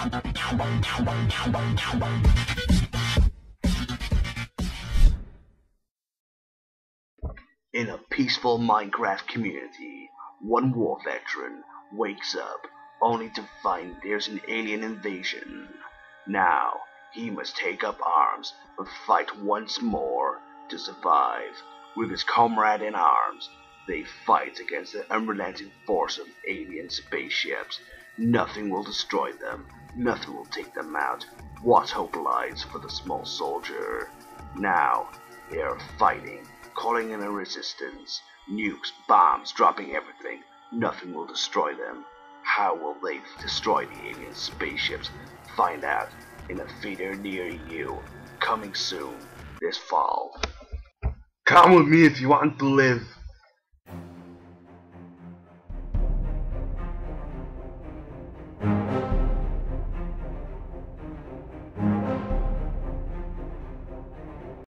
In a peaceful Minecraft community, one war veteran wakes up only to find there's an alien invasion. Now, he must take up arms and fight once more to survive. With his comrade in arms, they fight against the unrelenting force of alien spaceships. Nothing will destroy them, nothing will take them out. What hope lies for the small soldier? Now, they are fighting, calling in a resistance. Nukes, bombs, dropping everything. Nothing will destroy them. How will they destroy the alien spaceships? Find out in a theater near you. Coming soon this fall. Come with me if you want to live.